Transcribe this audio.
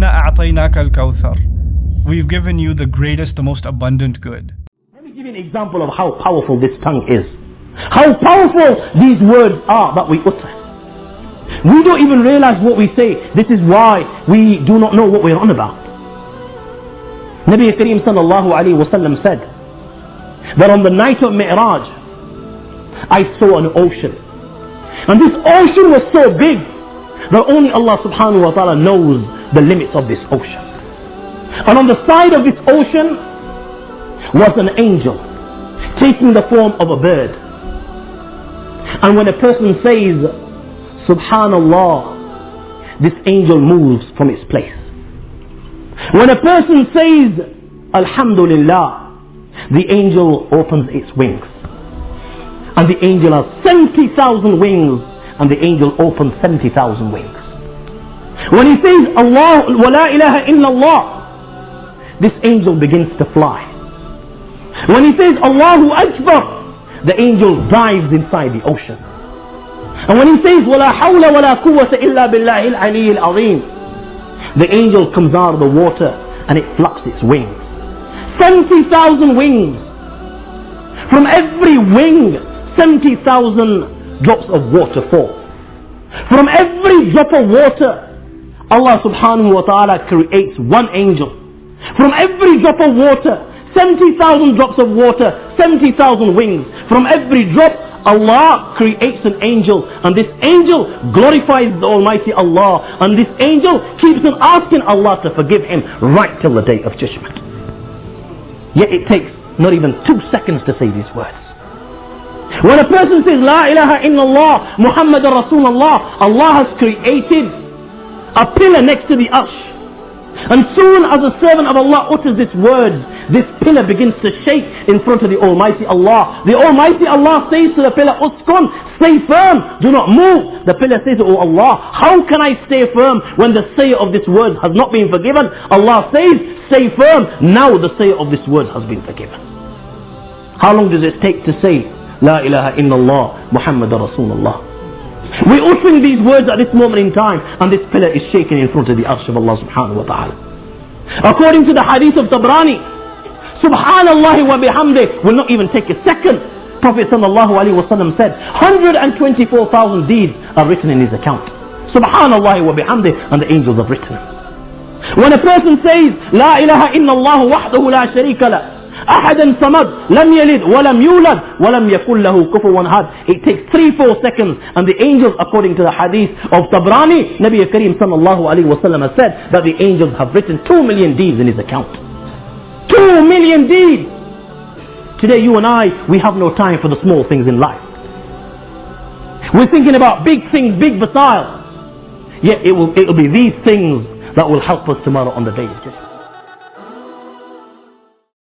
inna a'tainaka al-kawthar. We've given you the greatest, the most abundant good. Let me give you an example of how powerful this tongue is. How powerful these words are that we utter. We don't even realize what we say. This is why we do not know what we're on about. Nabi Kareem sallallahu alayhi wasallam said that on the night of Mi'raj, I saw an ocean. And this ocean was so big that only Allah subhanahu wa ta'ala knows the limits of this ocean. And on the side of this ocean was an angel taking the form of a bird. And when a person says, Subhanallah, this angel moves from its place. When a person says, Alhamdulillah, the angel opens its wings. And the angel has 70,000 wings, and the angel opens 70,000 wings. When he says, Allah, wa la ilaha illallah, this angel begins to fly. When he says, Allahu Akbar, the angel dives inside the ocean. And when he says, وَلَا حَوْلَ وَلَا قُوَّةَ إِلَّا بِاللَّهِ الْعَلِيِّ الْعَظِيمِ The angel comes out of the water and it flaps its wings. 70,000 wings. From every wing, 70,000 drops of water fall. From every drop of water, Allah subhanahu wa ta'ala creates one angel. From every drop of water, 70,000 drops of water, 70,000 wings. From every drop, Allah creates an angel and this angel glorifies the Almighty Allah and this angel keeps on asking Allah to forgive him right till the day of judgment. Yet it takes not even two seconds to say these words. When a person says La ilaha illallah Muhammad Rasulullah Allah has created a pillar next to the arsh and soon as a servant of Allah utters this word, this pillar begins to shake in front of the Almighty Allah. The Almighty Allah says to the pillar, Uskun, stay firm, do not move. The pillar says, Oh Allah, how can I stay firm when the sayer of this word has not been forgiven? Allah says, stay firm. Now the sayer of this word has been forgiven. How long does it take to say, La ilaha illallah, Muhammad Rasulullah? We're uttering these words at this moment in time and this pillar is shaking in front of the arsh of Allah subhanahu wa ta'ala. According to the hadith of Tabrani, Subhanallah wa bihamdi will not even take a second. Prophet sallallahu said, 124,000 deeds are written in his account. Subhanallah wa bihamdi and the angels have written. When a person says, La ilaha illallah wahdahu la sharika la, أحدا صمد لم يلد ولم يولد ولم يكن له كفوا أحد It takes 3-4 seconds and the angels according to the hadith of Tabrani Nabi Kareem sallallahu alayhi wa sallam has said that the angels have written 2 million deeds in his account 2 million deeds Today you and I we have no time for the small things in life We're thinking about big things, big battles Yet it will, it will be these things that will help us tomorrow on the day of judgment